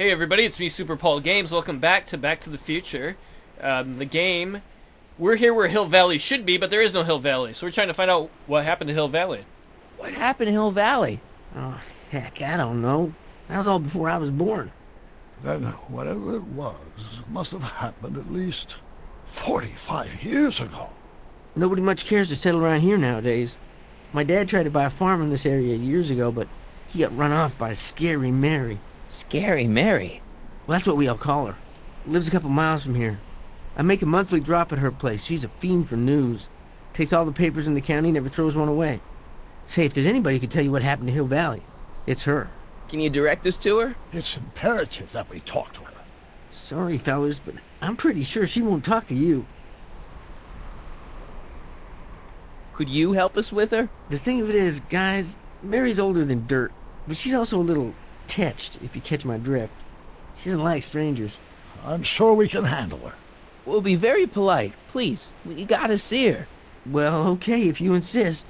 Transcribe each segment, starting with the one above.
Hey everybody, it's me, Super Paul Games. Welcome back to Back to the Future. Um, the game. We're here where Hill Valley should be, but there is no Hill Valley. So we're trying to find out what happened to Hill Valley. What happened to Hill Valley? Oh, heck, I don't know. That was all before I was born. Then whatever it was must have happened at least 45 years ago. Nobody much cares to settle around here nowadays. My dad tried to buy a farm in this area years ago, but he got run off by Scary Mary. Scary Mary. Well, that's what we all call her. Lives a couple miles from here. I make a monthly drop at her place. She's a fiend for news. Takes all the papers in the county, never throws one away. Say, if there's anybody who could tell you what happened to Hill Valley, it's her. Can you direct us to her? It's imperative that we talk to her. Sorry, fellas, but I'm pretty sure she won't talk to you. Could you help us with her? The thing of it is, guys, Mary's older than dirt, but she's also a little tetched, if you catch my drift. She doesn't like strangers. I'm sure we can handle her. We'll be very polite. Please, we gotta see her. Well, okay, if you insist.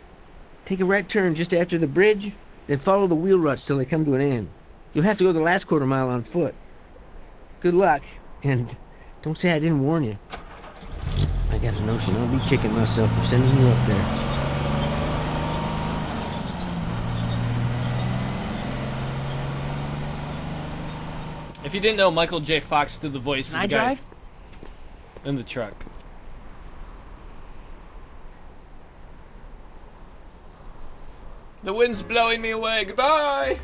Take a right turn just after the bridge, then follow the wheel ruts till they come to an end. You'll have to go the last quarter mile on foot. Good luck, and don't say I didn't warn you. I got a notion I'll be kicking myself for sending you up there. If you didn't know, Michael J. Fox did the voice Can of I guy drive? in the truck. The wind's blowing me away. Goodbye.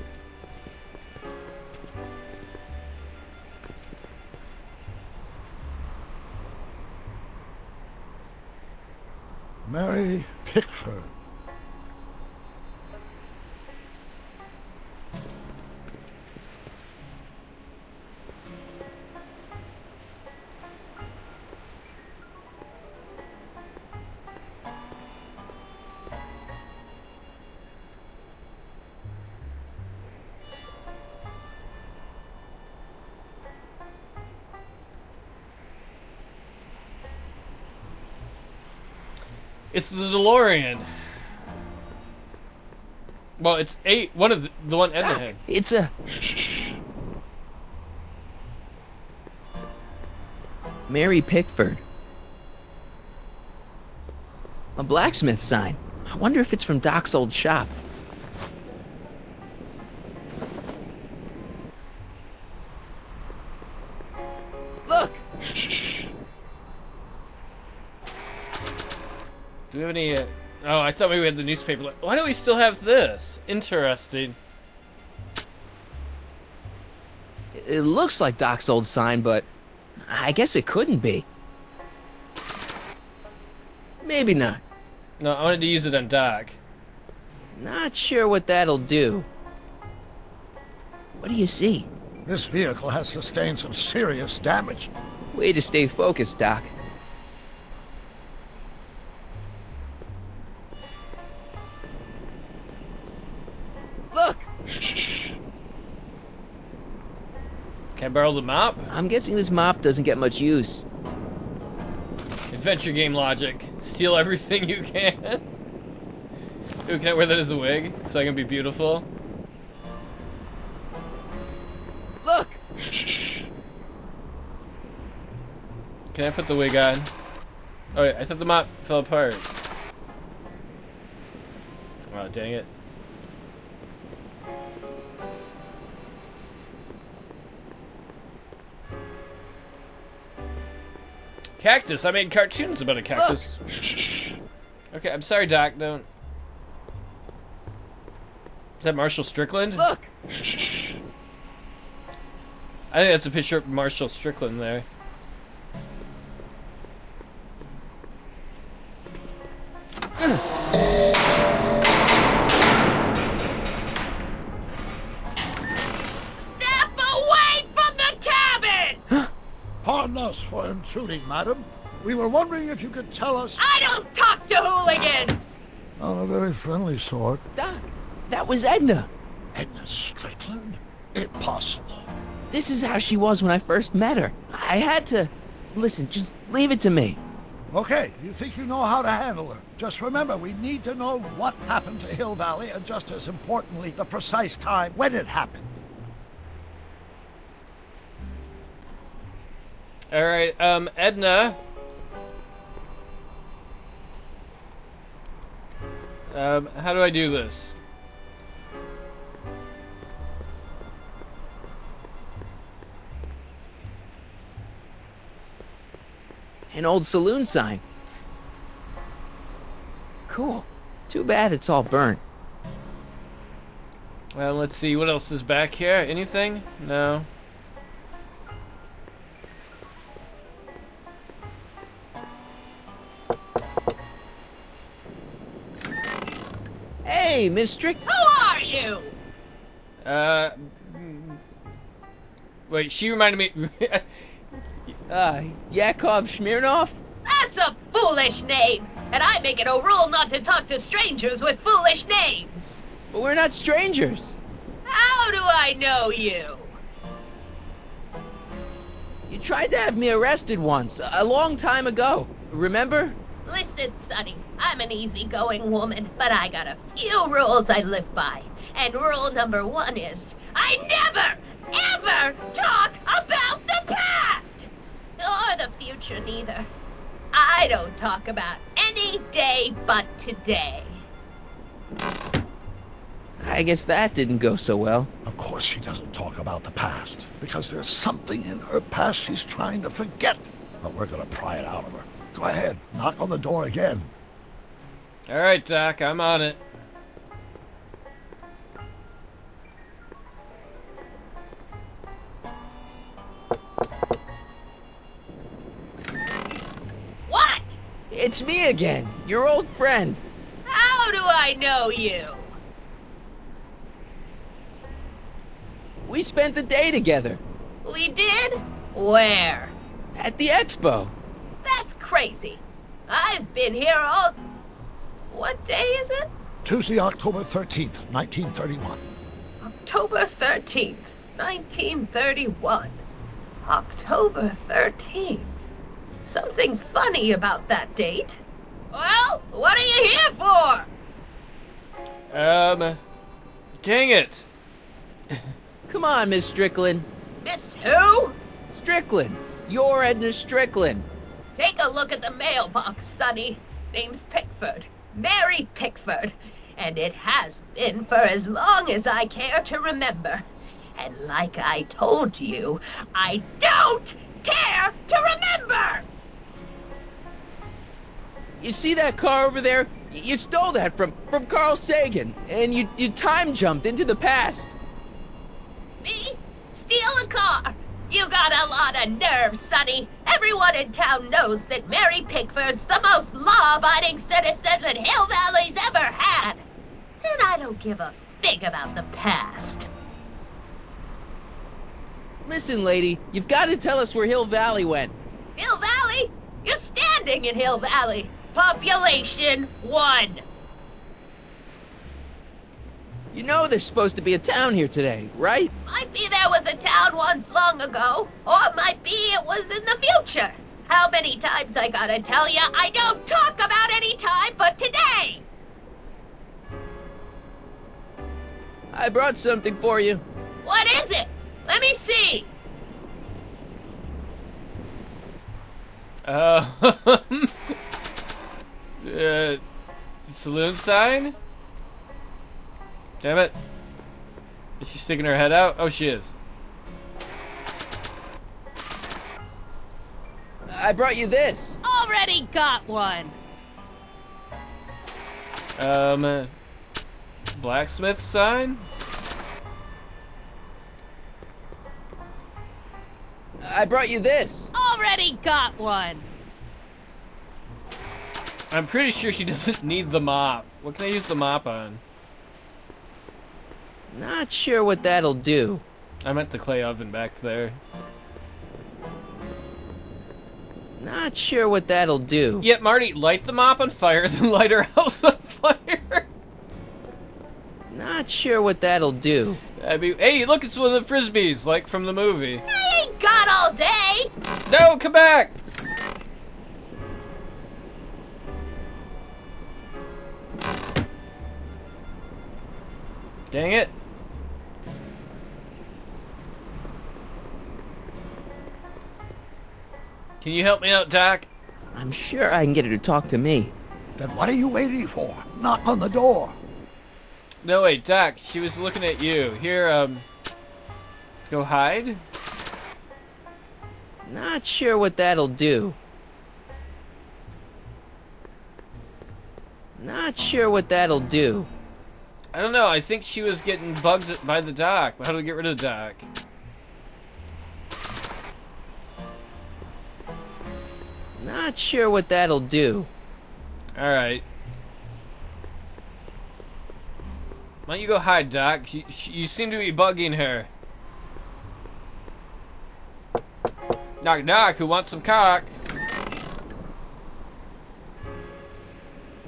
It's the DeLorean. Well, it's eight. One of the, the one had. It's a. Mary Pickford. A blacksmith sign. I wonder if it's from Doc's old shop. Oh, I thought maybe we had the newspaper. Like, Why do we still have this? Interesting. It looks like Doc's old sign, but I guess it couldn't be. Maybe not. No, I wanted to use it on Doc. Not sure what that'll do. What do you see? This vehicle has sustained some serious damage. Way to stay focused, Doc. Borrow the mop? I'm guessing this mop doesn't get much use. Adventure game logic. Steal everything you can. Ooh, can I wear that as a wig so I can be beautiful? Look! Can I put the wig on? Oh wait, I thought the mop fell apart. Oh dang it. Cactus! I made cartoons about a cactus. Okay, I'm sorry, Doc. Don't. Is that Marshall Strickland? Look! I think that's a picture of Marshall Strickland there. Madam. We were wondering if you could tell us. I don't talk to hooligans! On a very friendly sort. Doc, that was Edna. Edna Strickland? Impossible. This is how she was when I first met her. I had to. Listen, just leave it to me. Okay, you think you know how to handle her. Just remember, we need to know what happened to Hill Valley, and just as importantly, the precise time when it happened. All right, um, Edna. Um, how do I do this? An old saloon sign. Cool. Too bad it's all burnt. Well, let's see. What else is back here? Anything? No. Hey, Miss Who are you? Uh. Wait, she reminded me. Uh, Yakov Smirnoff? That's a foolish name, and I make it a rule not to talk to strangers with foolish names. But we're not strangers. How do I know you? You tried to have me arrested once, a long time ago. Remember? Listen, Sonny, I'm an easygoing woman, but I got a few rules I live by. And rule number one is I never, ever talk about the past! Or the future, neither. I don't talk about any day but today. I guess that didn't go so well. Of course she doesn't talk about the past, because there's something in her past she's trying to forget. But we're gonna pry it out of her. Go ahead, knock on the door again. All right, Doc, I'm on it. What? It's me again, your old friend. How do I know you? We spent the day together We did? Where? at the expo. That's crazy. I've been here all. What day is it? Tuesday, October 13th, 1931. October 13th, 1931. October 13th. Something funny about that date. Well, what are you here for? Um. Dang it. Come on, Miss Strickland. Miss who? Strickland. You're Edna Strickland. Take a look at the mailbox, Sonny. Name's Pickford. Mary Pickford. And it has been for as long as I care to remember. And like I told you, I don't care to remember! You see that car over there? You stole that from from Carl Sagan, and you you time jumped into the past. Me? Steal a car? You got a lot of nerve, Sonny. Everyone in town knows that Mary Pickford's the most law-abiding citizen that Hill Valley's ever had. And I don't give a fig about the past. Listen, lady, you've got to tell us where Hill Valley went. Hill Valley? You're standing in Hill Valley. Population one. You know there's supposed to be a town here today, right? Might be there was a town once long ago, or might be it was in the future. How many times I gotta tell you I don't talk about any time but today? I brought something for you. What is it? Let me see. Uh. uh. Saloon sign? Damn it. Is she sticking her head out? Oh, she is. I brought you this. Already got one. Um. uh, Blacksmith sign? I brought you this. Already got one. I'm pretty sure she doesn't need the mop. What can I use the mop on? Not sure what that'll do. I meant the clay oven back there. Not sure what that'll do. Yeah, Marty, light the mop on fire, then light her house on fire. Not sure what that'll do. That'd be. Hey, look, it's one of the frisbees, like from the movie. I ain't got all day. No, come back! Dang it. Can you help me out, Doc? I'm sure I can get her to talk to me. Then what are you waiting for? Knock on the door. No, wait, Doc. She was looking at you. Here, um. Go hide? Not sure what that'll do. Not sure what that'll do. I don't know. I think she was getting bugged by the Doc. How do we get rid of the Doc? Not sure what that'll do. Alright. Why don't you go hide, Doc? You, you seem to be bugging her. Knock, knock. Who wants some cock?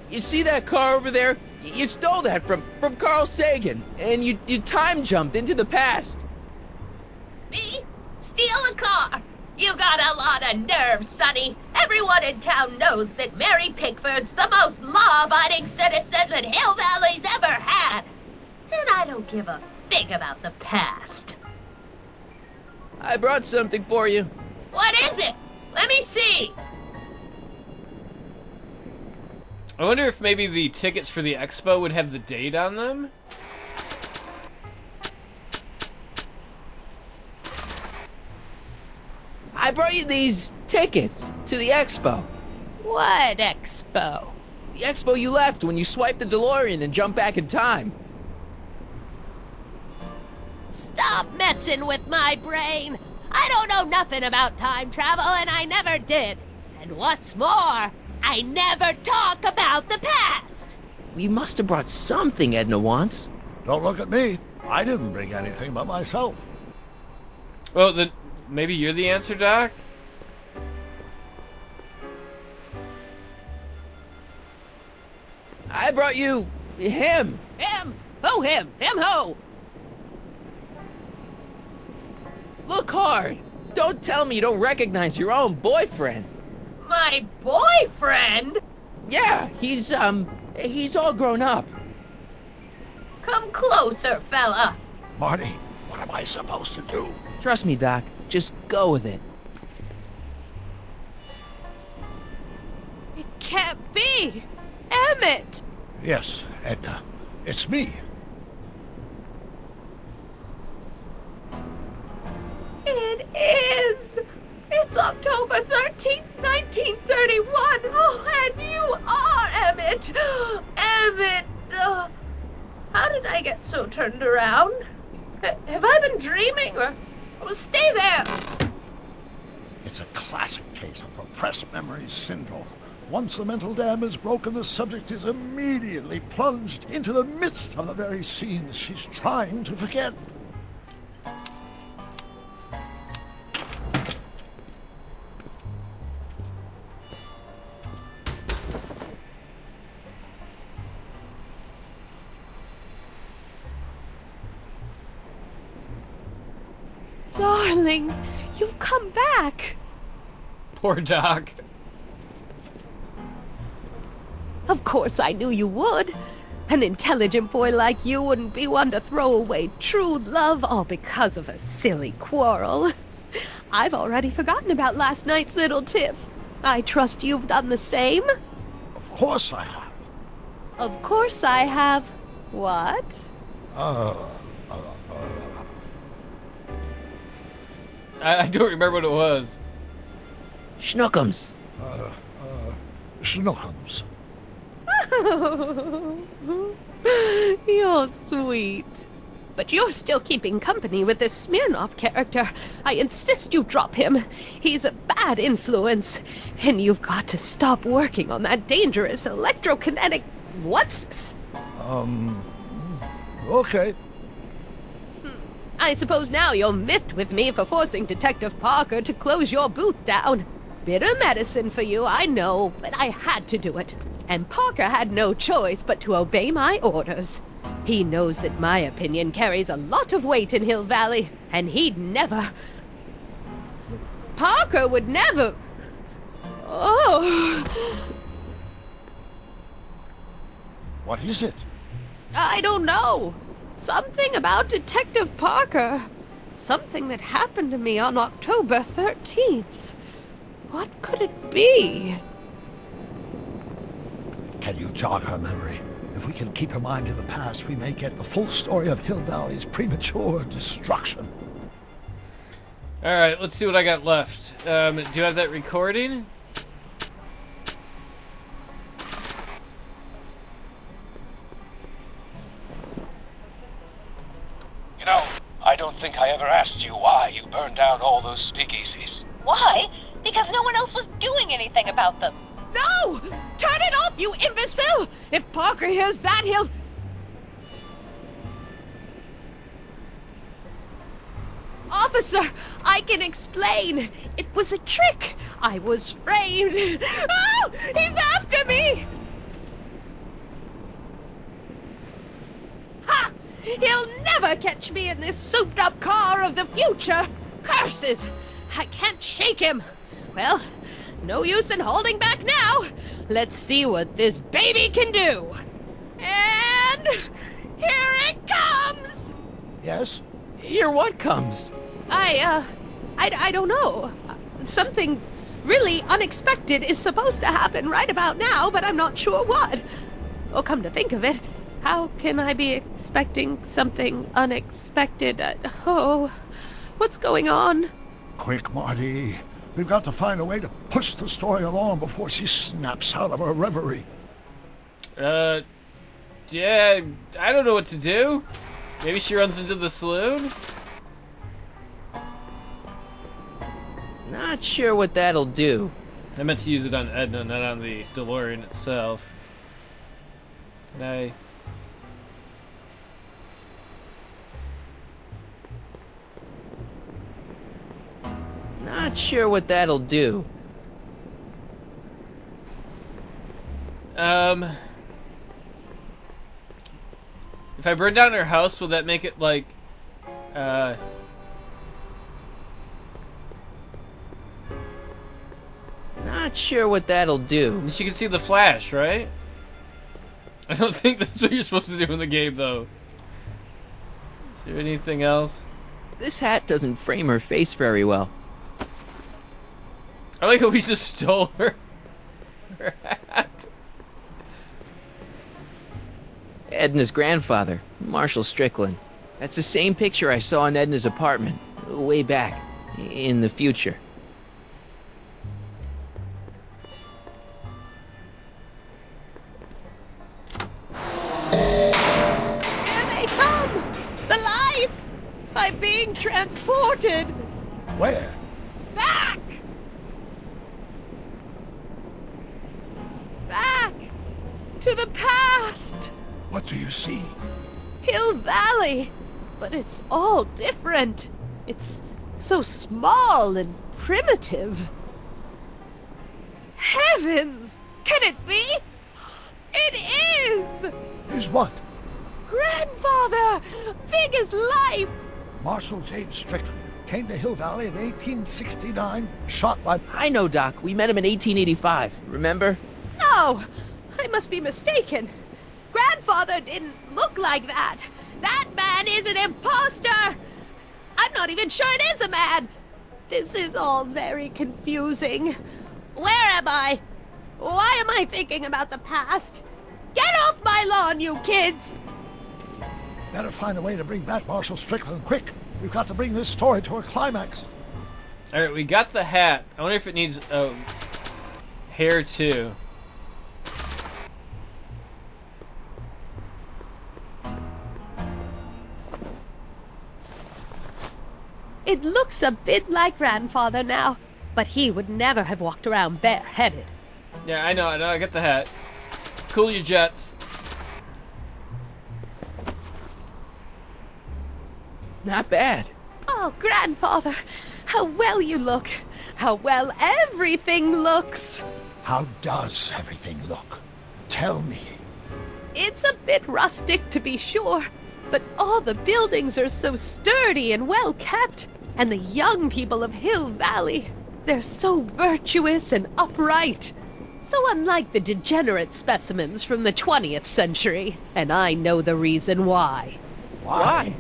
You see that car over there? You stole that from from Carl Sagan, and you you time jumped into the past. Me? Steal a car? You got a lot of nerve, Sonny. Everyone in town knows that Mary Pickford's the most law-abiding citizen that Hill Valley's ever had. And I don't give a thing about the past. I brought something for you. What is it? Let me see. I wonder if maybe the tickets for the expo would have the date on them? I brought you these tickets to the expo. What expo? The expo you left when you swiped the DeLorean and jumped back in time. Stop messing with my brain. I don't know nothing about time travel, and I never did. And what's more, I never talk about the past. We must have brought something Edna wants. Don't look at me. I didn't bring anything but myself. Well, then maybe you're the answer, Doc? I brought you him. Him? Oh, him? Him ho. Look hard. Don't tell me you don't recognize your own boyfriend. My boyfriend? Yeah, he's um he's all grown up. Come closer, fella. Marty, what am I supposed to do? Trust me, Doc. Just go with it. It can't be. Emmett! Yes, Edna. It's me. It is! It's October 13th, 1931! Oh, and you are Emmett! Emmett! Uh, how did I get so turned around? H- have I been dreaming or. Oh, stay there! It's a classic case of repressed memory syndrome. Once the mental dam is broken, the subject is immediately plunged into the midst of the very scenes she's trying to forget. Poor Doc. Of course I knew you would. An intelligent boy like you wouldn't be one to throw away true love all because of a silly quarrel. I've already forgotten about last night's little tiff. I trust you've done the same? Of course I have. Of course I have. What? Uh, I, I don't remember what it was. Schnookums. Uh, uh, Schnookums. you're sweet. But you're still keeping company with this Smirnoff character. I insist you drop him. He's a bad influence. And you've got to stop working on that dangerous electrokinetic. What's this? Um, okay. Hmm. I suppose now you're miffed with me for forcing Detective Parker to close your booth down. Bitter medicine for you, I know, but I had to do it. And Parker had no choice but to obey my orders. He knows that my opinion carries a lot of weight in Hill Valley, and he'd never. Parker would never. Oh, What is it? I don't know. Something about Detective Parker. Something that happened to me on October 13th. What could it be? Can you jog her memory? If we can keep her mind in the past, we may get the full story of Hill Valley's premature destruction. All right, let's see what I got left. Um, do you have that recording? You know, I don't think I ever asked you why you burned down all those speakeasies. Why? Because no one else was doing anything about them. No! Turn it off, you imbecile! If Parker hears that, he'll. Officer, I can explain. It was a trick. I was framed. Oh, he's after me! Ha! He'll never catch me in this souped up car of the future. Curses! I can't shake him. Well, no use in holding back now. Let's see what this baby can do. And here it comes! Yes? Here what comes? I, uh, I, I don't know. Something really unexpected is supposed to happen right about now, but I'm not sure what. Oh, come to think of it, how can I be expecting something unexpected? Uh, oh, what's going on? Quick, Marty. We've got to find a way to push the story along before she snaps out of her reverie. Uh, yeah, I don't know what to do. Maybe she runs into the saloon? Not sure what that'll do. I meant to use it on Edna, not on the DeLorean itself. Can I... Not sure what that'll do. Um... If I burn down her house, will that make it, like... Uh... Not sure what that'll do. She can see the flash, right? I don't think that's what you're supposed to do in the game, though. Is there anything else? This hat doesn't frame her face very well. I like how we just stole her, her hat. Edna's grandfather, Marshall Strickland. That's the same picture I saw in Edna's apartment, way back, in the future. Here they come! The lights! I'm being transported Where? back! Back to the past! What do you see? Hill Valley! But it's all different. It's so small and primitive. Heavens! Can it be? It is! Is what? Grandfather! Big as life! Marshal James Strickland came to Hill Valley in 1869, shot by. I know, Doc. We met him in 1885. Remember? No! I must be mistaken. Grandfather didn't look like that. That man is an impostor! I'm not even sure it is a man! This is all very confusing. Where am I? Why am I thinking about the past? Get off my lawn, you kids! Better find a way to bring back Marshall Strickland quick. We've got to bring this story to a climax. Alright, we got the hat. I wonder if it needs uh, hair too. It looks a bit like grandfather now, but he would never have walked around bareheaded. Yeah, I know, I know, I got the hat. Cool your jets. Not bad. Oh, grandfather, how well you look! How well everything looks! How does everything look? Tell me. It's a bit rustic to be sure, but all the buildings are so sturdy and well kept. And the young people of Hill Valley, they're so virtuous and upright. So unlike the degenerate specimens from the 20th century. And I know the reason why. Why?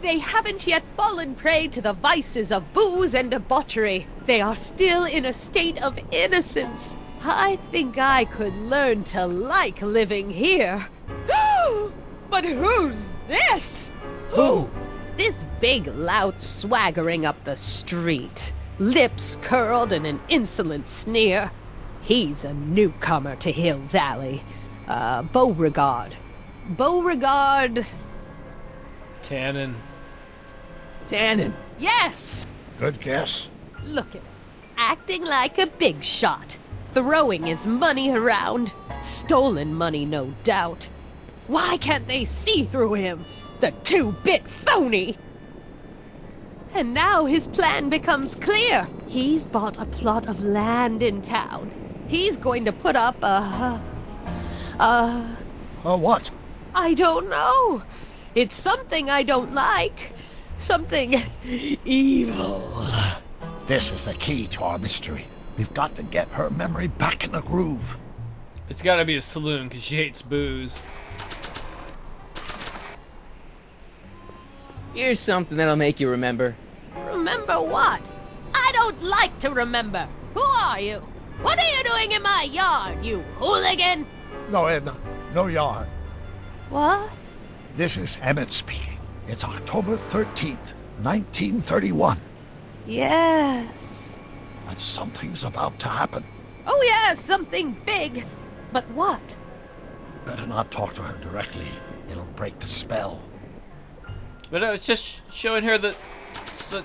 They haven't yet fallen prey to the vices of booze and debauchery. They are still in a state of innocence. I think I could learn to like living here. but who's this? Who? This big lout swaggering up the street, lips curled in an insolent sneer. He's a newcomer to Hill Valley. Uh, Beauregard. Beauregard. Cannon. Tannen. Yes! Good guess. Look at him. Acting like a big shot. Throwing his money around. Stolen money, no doubt. Why can't they see through him? The two bit phony! And now his plan becomes clear. He's bought a plot of land in town. He's going to put up a. a. Uh, what? I don't know. It's something I don't like. Something evil. This is the key to our mystery. We've got to get her memory back in the groove. It's gotta be a saloon because she hates booze. Here's something that'll make you remember. Remember what? I don't like to remember. Who are you? What are you doing in my yard, you hooligan? No, Edna. No yard. What? This is Emmett speaking. It's October 13th, 1931. Yes. And something's about to happen. Oh, yes, something big. But what? Better not talk to her directly. It'll break the spell. But I was just showing her that. So,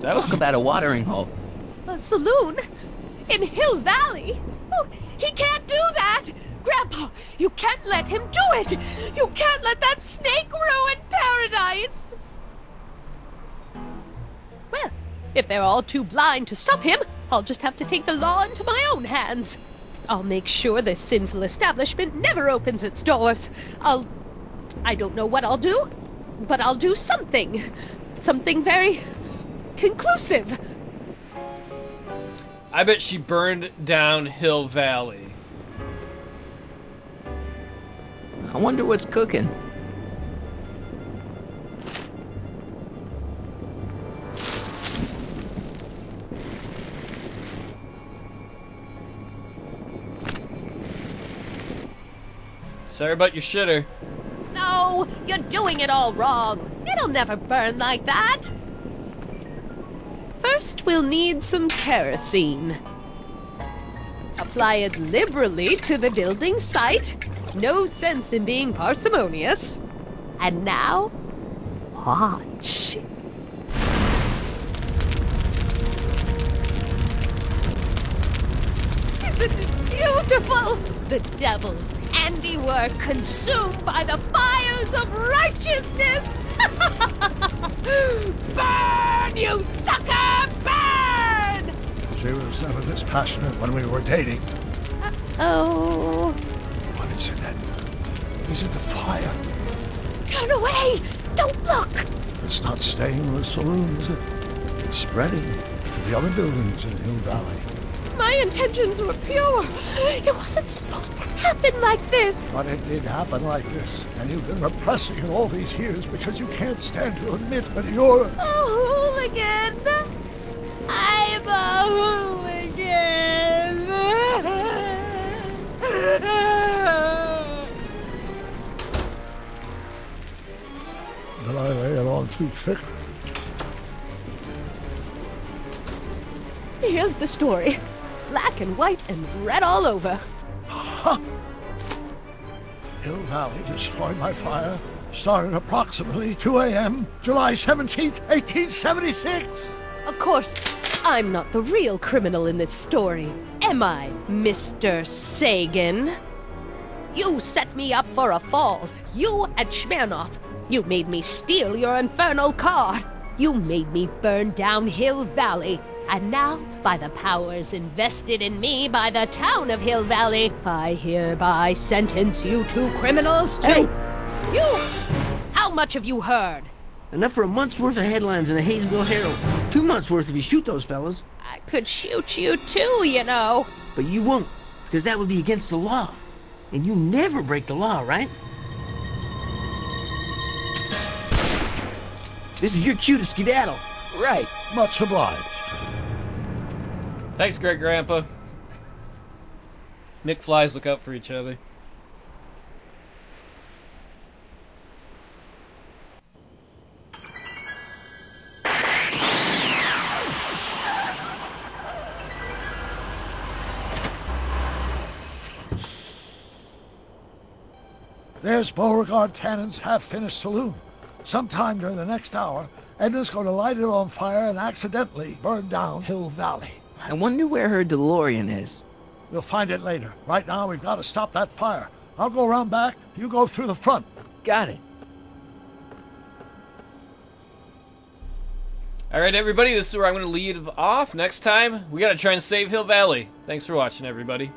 that was about a watering hole. A saloon? In Hill Valley? Oh, he can't do that! Grandpa, you can't let him do it! You can't let that snake ruin paradise! Well, if they're all too blind to stop him, I'll just have to take the law into my own hands. I'll make sure this sinful establishment never opens its doors. I'll. I don't know what I'll do, but I'll do something. Something very conclusive. I bet she burned down Hill Valley. I wonder what's cooking. Sorry about your shitter. No, you're doing it all wrong. It'll never burn like that. First, we'll need some kerosene. Apply it liberally to the building site. No sense in being parsimonious. And now, watch. This Isn't beautiful? The devil's handiwork consumed by the fires of righteousness! burn, you sucker! Burn! She was uh, never this passionate when we were dating. Oh, What is it, Edna? Is it the fire? turn away! Don't look! It's not staying in the saloon, is it? It's spreading to the other buildings in Hill Valley. My intentions were pure. It wasn't supposed to happen like this. But it did happen like this, and you've been repressing it all these years because you can't stand to admit that you're. A hooligan. I'm a hooligan. Did I lay it on too thick? Here's the story. Black and white and red all over. Huh. Hill Valley destroyed by fire. Started approximately 2 a.m., July 17th, 1876. Of course, I'm not the real criminal in this story, am I, Mr. Sagan? You set me up for a fall. You and Smirnoff. You made me steal your infernal car. You made me burn down Hill Valley. And now, by the powers invested in me by the town of Hill Valley, I hereby sentence you two criminals to. Hey! You! How much have you heard? Enough for a month's worth of headlines in the Hayesville Herald. Two months worth if you shoot those fellas. I could shoot you too, you know. But you won't, because that would be against the law. And you never break the law, right? This is your cue to skedaddle. Right. Much obliged. Thanks, great grandpa. McFlies look out for each other. There's Beauregard Tannen's half-finished saloon. Sometime during the next hour, Edna's going to light it on fire and accidentally burn down Hill Valley. I wonder where her DeLorean is. We'll find it later. Right now, we've got to stop that fire. I'll go around back. You go through the front. Got it. All right, everybody, this is where I'm going to leave off. Next time, we got to try and save Hill Valley. Thanks for watching, everybody.